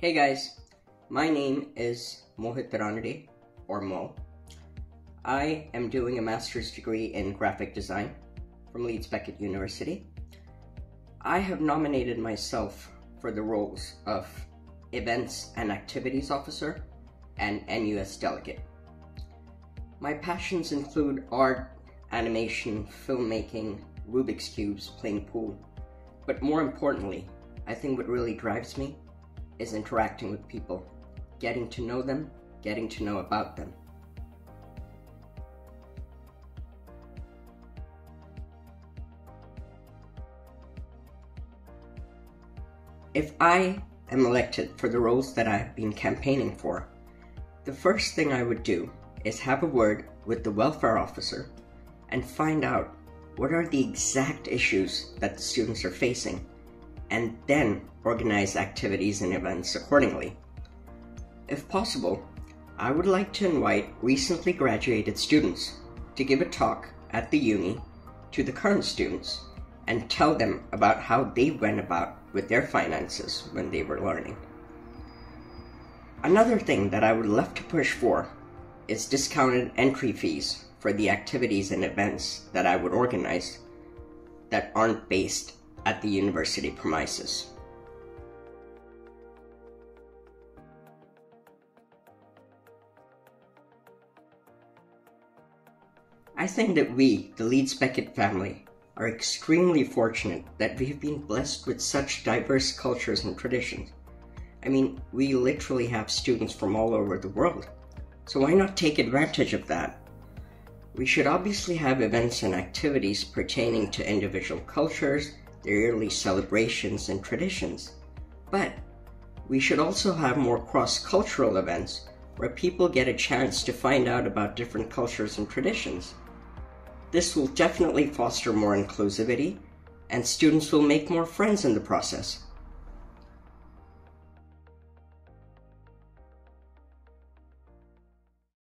Hey guys, my name is Mohit Ranade, or Mo. I am doing a master's degree in graphic design from Leeds Beckett University. I have nominated myself for the roles of Events and Activities Officer and NUS Delegate. My passions include art, animation, filmmaking, Rubik's Cubes, playing pool, but more importantly, I think what really drives me is interacting with people, getting to know them, getting to know about them. If I am elected for the roles that I've been campaigning for, the first thing I would do is have a word with the welfare officer and find out what are the exact issues that the students are facing and then organize activities and events accordingly. If possible, I would like to invite recently graduated students to give a talk at the uni to the current students and tell them about how they went about with their finances when they were learning. Another thing that I would love to push for is discounted entry fees for the activities and events that I would organize that aren't based at the university premises. I think that we, the Leeds Beckett family, are extremely fortunate that we have been blessed with such diverse cultures and traditions. I mean, we literally have students from all over the world. So why not take advantage of that? We should obviously have events and activities pertaining to individual cultures their yearly celebrations and traditions. But we should also have more cross cultural events where people get a chance to find out about different cultures and traditions. This will definitely foster more inclusivity, and students will make more friends in the process.